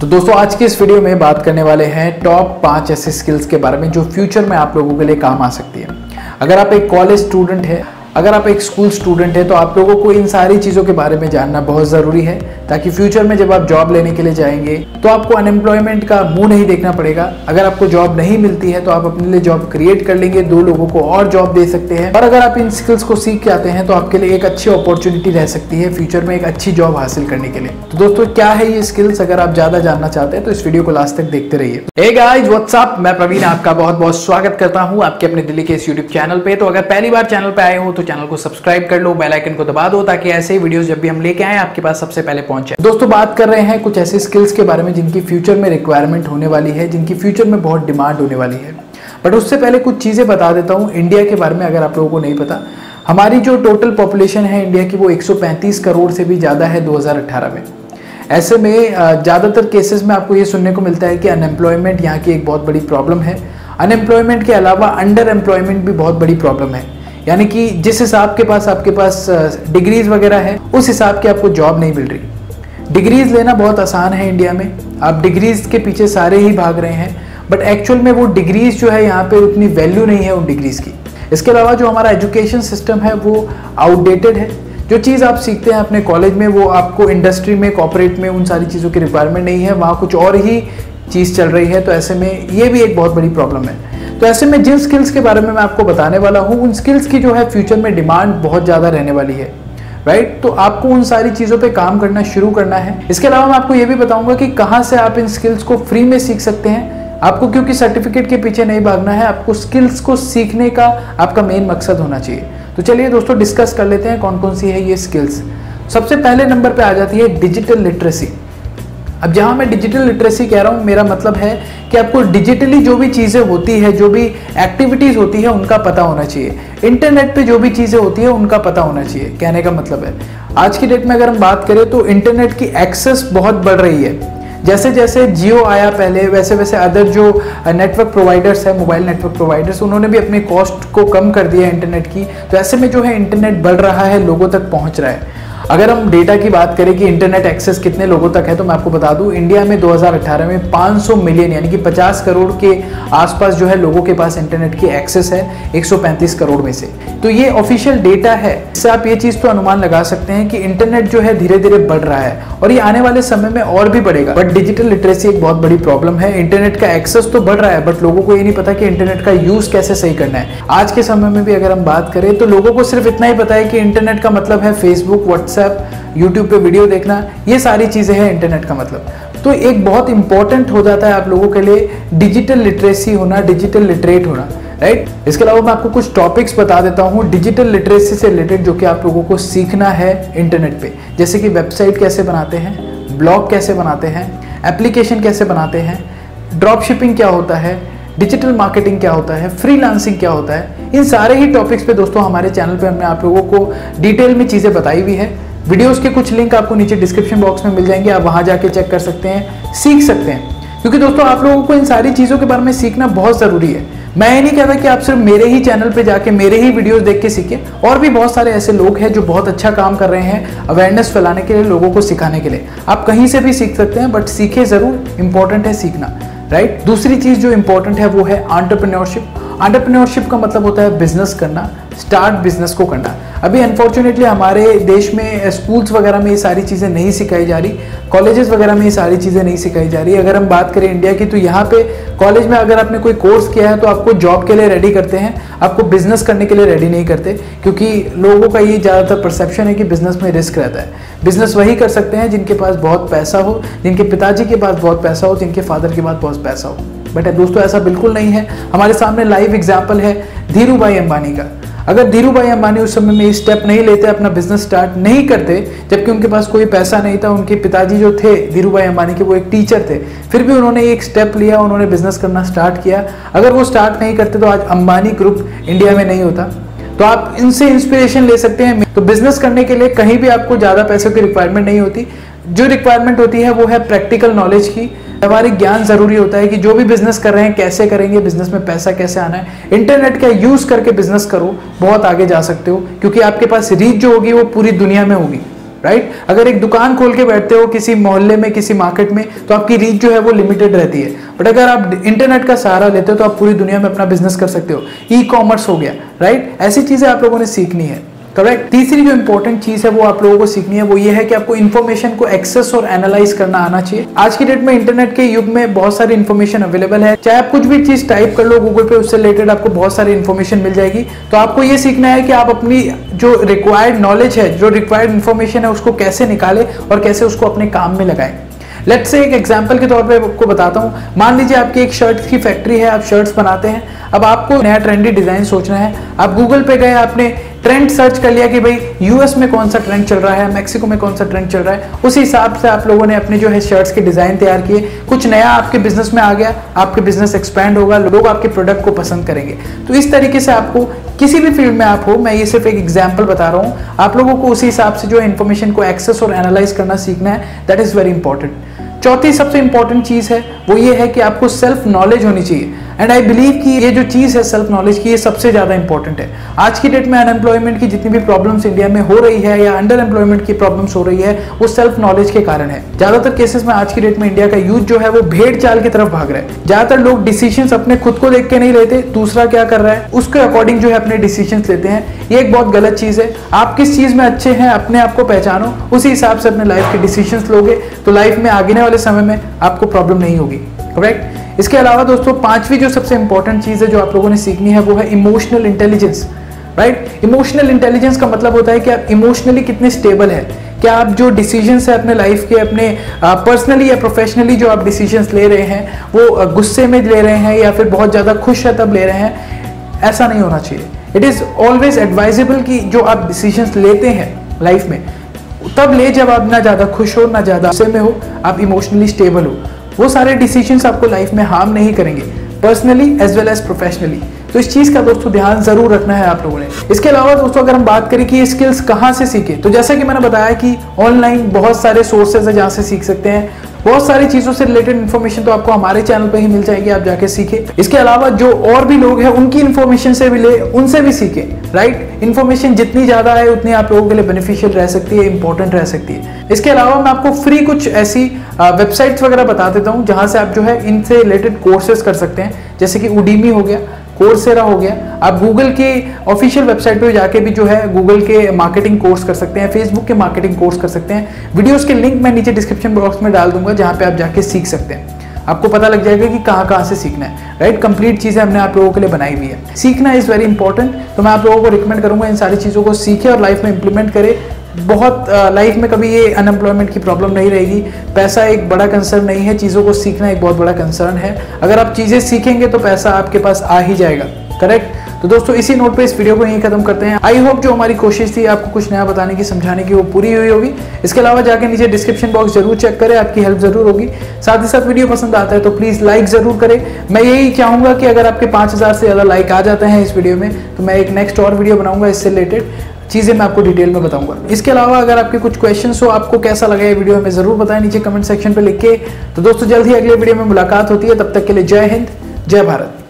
तो दोस्तों, आज के इस वीडियो में बात करने वाले हैं टॉप पाँच ऐसे स्किल्स के बारे में जो फ्यूचर में आप लोगों के लिए काम आ सकती है। अगर आप एक कॉलेज स्टूडेंट है अगर आप एक स्कूल स्टूडेंट है तो आप लोगों को इन सारी चीज़ों के बारे में जानना बहुत ज़रूरी है, ताकि फ्यूचर में जब आप जॉब लेने के लिए जाएँगे तो आपको अनएम्प्लॉयमेंट का मुँह नहीं देखना पड़ेगा। अगर आपको जॉब नहीं मिलती है तो आप अपने लिए जॉब क्रिएट कर लेंगे, दो लोगों को और जॉब दे सकते हैं। और अगर आप इन स्किल्स को सीख के आते हैं तो आपके लिए एक अच्छी अपॉर्चुनिटी रह सकती है फ्यूचर में एक अच्छी जॉब हासिल करने के लिए। तो दोस्तों, क्या है ये स्किल्स अगर आप ज़्यादा जानना चाहते हैं तो इस वीडियो को लास्ट तक देखते रहिए। हे गाइस व्हाट्सअप मैं प्रवीण, आपका बहुत बहुत स्वागत करता हूँ आपके अपने दिल्ली के इस यूट्यूब चैनल पे। तो अगर पहली बार चैनल पे आए हो तो चैनल को सब्सक्राइब कर लो, बेल आइकन को दबा दो ताकि ऐसे ही वीडियोस जब भी हम लेके आए आपके पास सबसे पहले पहुँचे। दोस्तों, बात कर रहे हैं कुछ ऐसे स्किल्स के बारे में जिनकी फ्यूचर में रिक्वायरमेंट होने वाली है, जिनकी फ्यूचर में बहुत डिमांड होने वाली है। बट उससे पहले कुछ चीज़ें बता देता हूँ इंडिया के बारे में अगर आप लोगों को नहीं पता, हमारी जो टोटल पॉपुलेशन है इंडिया की वो 135 करोड़ से भी ज़्यादा है 2018 में। ऐसे में ज़्यादातर केसेस में आपको ये सुनने को मिलता है कि अनएम्प्लॉयमेंट यहाँ की एक बहुत बड़ी प्रॉब्लम है। अनएम्प्लॉयमेंट के अलावा अंडर एम्प्लॉयमेंट भी बहुत बड़ी प्रॉब्लम है। यानी कि जिस हिसाब के पास आपके पास डिग्रीज वगैरह है, उस हिसाब की आपको जॉब नहीं मिल रही। डिग्रीज लेना बहुत आसान है इंडिया में। आप डिग्रीज के पीछे सारे ही भाग रहे हैं बट एक्चुअल में वो डिग्रीज जो है यहाँ पे उतनी वैल्यू नहीं है उन डिग्रीज की। इसके अलावा जो हमारा एजुकेशन सिस्टम है, वो आउटडेटेड है। जो चीज़ आप सीखते हैं अपने कॉलेज में, वो आपको इंडस्ट्री में कॉपरेट में, उन सारी चीज़ों की रिक्वायरमेंट नहीं है। वहाँ कुछ और ही चीज़ चल रही है तो ऐसे में ये भी एक बहुत बड़ी प्रॉब्लम है। तो ऐसे में जिन स्किल्स के बारे में मैं आपको बताने वाला हूँ, उन स्किल्स की जो है फ्यूचर में डिमांड बहुत ज़्यादा रहने वाली है राइट right? तो आपको उन सारी चीज़ों पे काम करना शुरू करना है। इसके अलावा मैं आपको ये भी बताऊँगा कि कहाँ से आप इन स्किल्स को फ्री में सीख सकते हैं। आपको क्योंकि सर्टिफिकेट के पीछे नहीं भागना है, आपको स्किल्स को सीखने का आपका मेन मकसद होना चाहिए। तो चलिए दोस्तों डिस्कस कर लेते हैं कौन कौन सी है ये स्किल्स सबसे पहले नंबर पे आ जाती है डिजिटल लिटरेसी अब जहाँ मैं डिजिटल लिटरेसी कह रहा हूँ, मेरा मतलब है कि आपको डिजिटली जो भी चीज़ें होती है, जो भी एक्टिविटीज़ होती है, उनका पता होना चाहिए। इंटरनेट पे जो भी चीज़ें होती है, उनका पता होना चाहिए। कहने का मतलब है, आज की डेट में अगर हम बात करें तो इंटरनेट की एक्सेस बहुत बढ़ रही है। जैसे जैसे जियो आया पहले, वैसे वैसे अदर जो नेटवर्क प्रोवाइडर्स है मोबाइल नेटवर्क प्रोवाइडर्स उन्होंने भी अपने कॉस्ट को कम कर दिया इंटरनेट की। तो ऐसे में जो है इंटरनेट बढ़ रहा है, लोगों तक पहुँच रहा है। अगर हम डेटा की बात करें कि इंटरनेट एक्सेस कितने लोगों तक है तो मैं आपको बता दूँ इंडिया में 2018 में 500 मिलियन यानी कि 50 करोड़ के आसपास जो है लोगों के पास इंटरनेट की एक्सेस है 135 करोड़ में से। तो ये ऑफिशियल डेटा है। इससे आप ये चीज़ तो अनुमान लगा सकते हैं कि इंटरनेट जो है धीरे धीरे बढ़ रहा है और ये आने वाले समय में और भी बढ़ेगा। बट डिजिटल लिटरेसी एक बहुत बड़ी प्रॉब्लम है। इंटरनेट का एक्सेस तो बढ़ रहा है बट लोगों को ये नहीं पता कि इंटरनेट का यूज़ कैसे सही करना है। आज के समय में भी अगर हम बात करें तो लोगों को सिर्फ़ इतना ही पता है कि इंटरनेट का मतलब है फेसबुक व्हाट्सएप यूट्यूब पे वीडियो देखना, ये सारी चीज़ें हैं इंटरनेट का मतलब। तो एक बहुत इंपॉर्टेंट हो जाता है आप लोगों के लिए डिजिटल लिटरेसी होना डिजिटल लिटरेट होना राइट इसके अलावा मैं आपको कुछ टॉपिक्स बता देता हूँ डिजिटल लिटरेसी से रिलेटेड जो कि आप लोगों को सीखना है इंटरनेट पे। जैसे कि वेबसाइट कैसे बनाते हैं ब्लॉग कैसे बनाते हैं एप्लीकेशन कैसे बनाते हैं ड्रॉप शिपिंग क्या होता है डिजिटल मार्केटिंग क्या होता है फ्रीलांसिंग क्या होता है, इन सारे ही टॉपिक्स पे दोस्तों हमारे चैनल पे हमने आप लोगों को डिटेल में चीज़ें बताई हुई है। वीडियोस के कुछ लिंक आपको नीचे डिस्क्रिप्शन बॉक्स में मिल जाएँगे, आप वहाँ जाके चेक कर सकते हैं, सीख सकते हैं। क्योंकि दोस्तों, आप लोगों को इन सारी चीज़ों के बारे में सीखना बहुत ज़रूरी है। मैं ये नहीं कहता कि आप सिर्फ़ मेरे ही चैनल पे जाके, मेरे ही वीडियोस देख के सीखें। और भी बहुत सारे ऐसे लोग हैं जो बहुत अच्छा काम कर रहे हैं अवेयरनेस फैलाने के लिए, लोगों को सिखाने के लिए। आप कहीं से भी सीख सकते हैं बट सीखे ज़रूर इंपॉर्टेंट है सीखना राइट दूसरी चीज़ जो इंपॉर्टेंट है, वो है आंटरप्रेन्योरशिप आंटरप्रेन्योरशिप का मतलब होता है बिज़नेस करना। स्टार्ट बिज़नेस को करना। अभी अनफॉर्चुनेटली हमारे देश में स्कूल्स वगैरह में ये सारी चीज़ें नहीं सिखाई जा रही। कॉलेजेस वगैरह में ये सारी चीज़ें नहीं सिखाई जा रही। अगर हम बात करें इंडिया की तो यहाँ पे कॉलेज में अगर आपने कोई कोर्स किया है तो आपको जॉब के लिए रेडी करते हैं। आपको बिज़नेस करने के लिए रेडी नहीं करते, क्योंकि लोगों का ये ज़्यादातर परसेप्शन है कि बिज़नेस में रिस्क रहता है। बिज़नेस वही कर सकते हैं जिनके पास बहुत पैसा हो, जिनके पिताजी के पास बहुत पैसा हो, जिनके फादर के पास बहुत पैसा हो। बट दोस्तों, ऐसा बिल्कुल नहीं है। हमारे सामने लाइव एग्ज़ाम्पल है धीरू भाई अंबानी का। अगर धीरू भाई अंबानी उस समय में स्टेप नहीं लेते, अपना बिज़नेस स्टार्ट नहीं करते, जबकि उनके पास कोई पैसा नहीं था, उनके पिताजी जो थे, धीरू भाई अंबानी के, वो एक टीचर थे, फिर भी उन्होंने एक स्टेप लिया, उन्होंने बिज़नेस करना स्टार्ट किया। अगर वो स्टार्ट नहीं करते तो आज अंबानी ग्रुप इंडिया में नहीं होता। तो आप इनसे इंस्पिरेशन ले सकते हैं। तो बिज़नेस करने के लिए कहीं भी आपको ज़्यादा पैसों की रिक्वायरमेंट नहीं होती। जो रिक्वायरमेंट होती है, वो है प्रैक्टिकल नॉलेज की। व्यवहारिक ज्ञान ज़रूरी होता है कि जो भी बिज़नेस कर रहे हैं, कैसे करेंगे बिज़नेस में पैसा कैसे आना है। इंटरनेट का यूज़ करके बिज़नेस करो, बहुत आगे जा सकते हो, क्योंकि आपके पास रीच जो होगी, वो पूरी दुनिया में होगी राइट अगर एक दुकान खोल के बैठते हो किसी मोहल्ले में, किसी मार्केट में तो आपकी रीच जो है, वो लिमिटेड रहती है। बट अगर आप इंटरनेट का सहारा लेते हो तो आप पूरी दुनिया में अपना बिज़नेस कर सकते हो। ई कॉमर्स हो गया राइट ऐसी चीज़ें आप लोगों ने सीखनी है। करेक्ट तीसरी जो इंपॉर्टेंट चीज़ है वो आप लोगों को सीखनी है, वो ये है कि आपको इन्फॉर्मेशन को एक्सेस और एनालाइज करना आना चाहिए। आज की डेट में इंटरनेट के युग में बहुत सारी इन्फॉर्मेशन अवेलेबल है। चाहे आप कुछ भी चीज़ टाइप कर लो गूगल पे, उससे रिलेटेड आपको बहुत सारी इन्फॉर्मेशन मिल जाएगी। तो आपको ये सीखना है कि आप अपनी जो रिक्वायर्ड नॉलेज है, जो रिक्वायर्ड इन्फॉर्मेशन है, उसको कैसे निकाले और कैसे उसको अपने काम में लगाए। लेट्स से एक एग्ज़ाम्पल के तौर पे आपको बताता हूँ। मान लीजिए आपकी एक शर्ट की फैक्ट्री है, आप शर्ट्स बनाते हैं। अब आपको नया ट्रेंडी डिज़ाइन सोचना है। आप गूगल पे गए, आपने ट्रेंड सर्च कर लिया कि भाई यूएस में कौन सा ट्रेंड चल रहा है मैक्सिको में कौन सा ट्रेंड चल रहा है। उस हिसाब से आप लोगों ने अपने जो है शर्ट्स के डिज़ाइन तैयार किए। कुछ नया आपके बिज़नेस में आ गया, आपके बिज़नेस एक्सपैंड होगा, लोग आपके प्रोडक्ट को पसंद करेंगे। तो इस तरीके से आपको किसी भी फ़ील्ड में आप हो, मैं ये सिर्फ़ एक एग्ज़ाम्पल बता रहा हूँ। आप लोगों को उसी हिसाब से जो है इन्फॉर्मेशन को एक्सेस और एनालाइज करना सीखना है दैट इज़ वेरी इंपॉर्टेंट चौथी सबसे इंपॉर्टेंट चीज़ है, वो ये है कि आपको सेल्फ नॉलेज होनी चाहिए। एंड आई बिलीव कि ये जो चीज़ है सेल्फ नॉलेज की, ये सबसे ज़्यादा इंपॉर्टेंट है। आज की डेट में अनएम्प्लॉयमेंट की जितनी भी प्रॉब्लम्स इंडिया में हो रही है या अंडर एम्प्लॉयमेंट की प्रॉब्लम्स हो रही है, वो सेल्फ नॉलेज के कारण है। ज़्यादातर केसेस में आज की डेट में इंडिया का यूथ जो है, वो भेड़ चाल की तरफ़ भाग रहा है। ज़्यादातर लोग डिसीज़न अपने खुद को देख के नहीं लेते, दूसरा क्या कर रहा है, उसके अकॉर्डिंग जो है अपने डिसीज़न लेते हैं। ये एक बहुत गलत चीज़ है। आप किस चीज़ में अच्छे हैं, अपने आप को पहचानो, उसी हिसाब से अपने लाइफ के डिसीज़न लोगे तो लाइफ में आगे वाले समय में आपको प्रॉब्लम नहीं होगी। करेक्ट इसके अलावा दोस्तों, पांचवी जो सबसे इंपॉर्टेंट चीज़ है जो आप लोगों ने सीखनी है, वो है emotional intelligence right emotional intelligence का मतलब होता है कि आप इमोशनली कितने स्टेबल है। क्या आप जो डिसीज़न है अपने लाइफ के, अपने पर्सनली या प्रोफेशनली जो आप डिसीज़न ले रहे हैं, वो गुस्से में ले रहे हैं या फिर बहुत ज़्यादा खुश है, तब ले रहे हैं, ऐसा नहीं होना चाहिए। इट इज़ ऑलवेज एडवाइजेबल कि जो आप डिसीज़न लेते हैं लाइफ में, तब ले जब आप ना ज़्यादा खुश हो, ना ज़्यादा गुस्से में हो, आप इमोशनली स्टेबल हो। वो सारे डिसीजंस आपको लाइफ में हार्म नहीं करेंगे personally as well as professionally तो इस चीज़ का दोस्तों ध्यान ज़रूर रखना है आप लोगों ने। इसके अलावा दोस्तों अगर हम बात करें कि ये स्किल्स कहाँ से सीखे तो जैसा कि मैंने बताया कि ऑनलाइन बहुत सारे सोर्सेज है जहाँ से सीख सकते हैं। बहुत सारी चीज़ों से रिलेटेड इन्फॉर्मेशन तो आपको हमारे चैनल पे ही मिल जाएगी, आप जाके सीखे। इसके अलावा जो और भी लोग हैं, उनकी इन्फॉर्मेशन से भी ले, उनसे भी सीखे राइट इन्फॉर्मेशन जितनी ज़्यादा है उतनी आप लोगों के लिए बेनिफिशियल रह सकती है इंपॉर्टेंट रह सकती है। इसके अलावा मैं आपको फ्री कुछ ऐसी वेबसाइट्स वगैरह बता देता हूँ, जहाँ से आप जो है इनसे रिलेटेड कोर्सेज कर सकते हैं। जैसे कि उडीमी हो गया कोर्सेरा हो गया। आप गूगल के ऑफिशियल वेबसाइट पे जाके भी जो है गूगल के मार्केटिंग कोर्स कर सकते हैं फेसबुक के मार्केटिंग कोर्स कर सकते हैं। वीडियोस के लिंक मैं नीचे डिस्क्रिप्शन बॉक्स में डाल दूँगा, जहाँ पे आप जाके सीख सकते हैं। आपको पता लग जाएगा कि कहाँ कहाँ से सीखना है राइट कंप्लीट चीज़ें हमने आप लोगों के लिए बनाई हुई है। सीखना इज़ वेरी इंपॉर्टेंट तो मैं आप लोगों को रिकमेंड करूँगा इन सारी चीज़ों को सीखे और लाइफ में इंप्लीमेंट करे। बहुत लाइफ में कभी ये अनएम्प्लॉयमेंट की प्रॉब्लम नहीं रहेगी। पैसा एक बड़ा कंसर्न नहीं है, चीज़ों को सीखना एक बहुत बड़ा कंसर्न है। अगर आप चीज़ें सीखेंगे तो पैसा आपके पास आ ही जाएगा करेक्ट तो दोस्तों, इसी नोट पे इस वीडियो को यहीं खत्म करते हैं। आई होप जो हमारी कोशिश थी आपको कुछ नया बताने की, समझाने की, वो पूरी हुई होगी। इसके अलावा जाके नीचे डिस्क्रिप्शन बॉक्स ज़रूर चेक करें, आपकी हेल्प ज़रूर होगी। साथ ही साथ वीडियो पसंद आता है तो प्लीज़ लाइक ज़रूर करें। मैं यही चाहूँगा कि अगर आपके पाँच से ज़्यादा लाइक आ जाते हैं इस वीडियो में तो मैं एक नेक्स्ट और वीडियो बनाऊँगा इससे रिलेटेड चीज़ें मैं आपको डिटेल में बताऊँगा। इसके अलावा अगर आपके कुछ क्वेश्चन हो, आपको कैसा लगा ये वीडियो हमें ज़रूर बताएँ नीचे कमेंट सेक्शन पे लिख के। तो दोस्तों, जल्द ही अगले वीडियो में मुलाकात होती है। तब तक के लिए जय हिंद, जय भारत।